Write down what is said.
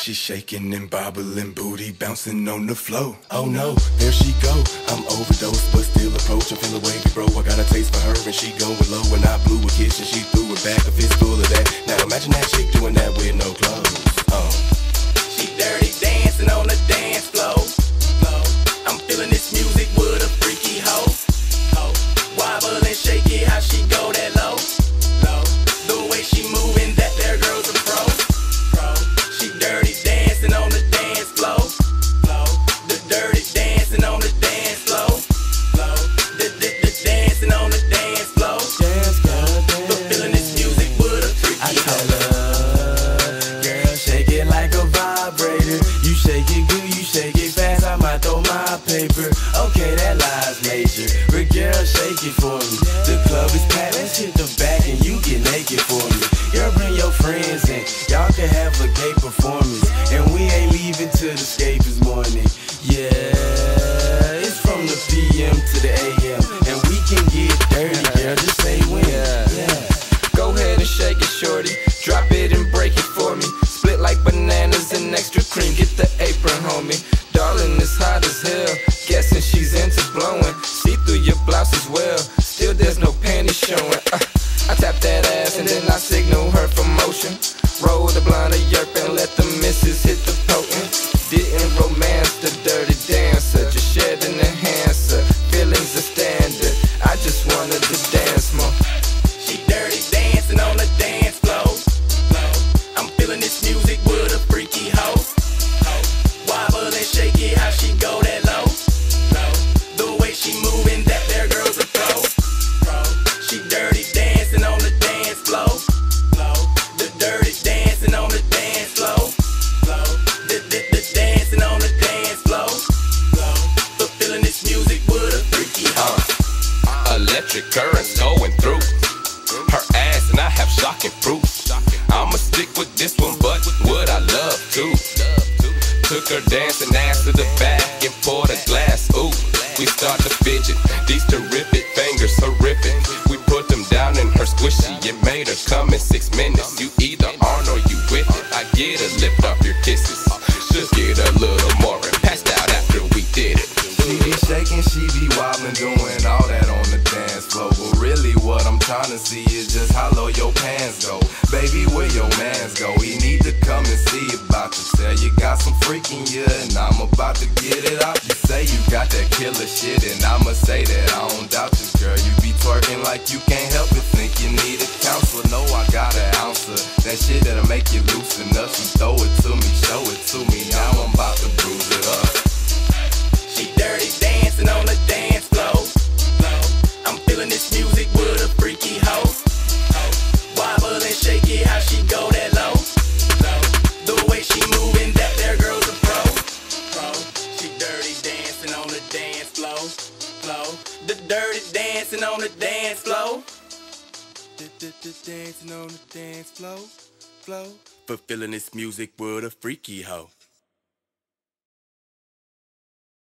She shaking and bobbling, booty bouncing on the floor. Oh no, there she go. I'm overdosed, but still approach. I feel a wavy, bro. I got a taste for her, and she going low. And I blew a kiss, and she threw it back, a fistful of that. Now imagine that chick doing that with no clothes. Paper. Okay, that lies major. But girl, shake it for me. The club is packed, let's hit the back and you get naked for me. Girl, bring your friends in. Y'all can have a gay performance. And we ain't leaving till the escape is morning. Yeah, it's from the PM to the AM. And we can get dirty, girl. Just say when. Yeah. Go ahead and shake it, shorty. Drop it and break it for me. Split like bananas and extra cream. Get the apron, homie. Floor. This music with a freaky hoe. Wobble and shake it, how she go that low. The way she moving, that there girl's a pro. She dirty dancing on the dance floor. The dirty dancing on the dance floor. The, the, the dancing on the dance floor. feeling this music with a freaky hoe. Electric currents going through her ass, and I have shocking proof. Minutes. You either on or you with it. I get a lift off your kisses. Just get a little more and passed out after we did it. She be shaking, she be wobbling, doing all that on the dance floor. But really, what I'm trying to see is just how low your pants go. Baby, where your mans go? He need to come and see about you. Say you got some freak in you, and I'm about to get it out. You say you got that killer shit, and I'ma say that I don't doubt you, girl. You up. Throw it to me, show it to me. Now I'm about to bruise it up. She dirty dancing on the dance floor. I'm feeling this music with a freaky hoe. Wobble and shake it, how she go that low. The way she moving, that there girl's a pro. She dirty dancing on the dance floor. The dirty dancing on the dance floor. Dancing on the dance floor. Floor. Fulfilling this music with a freaky hoe.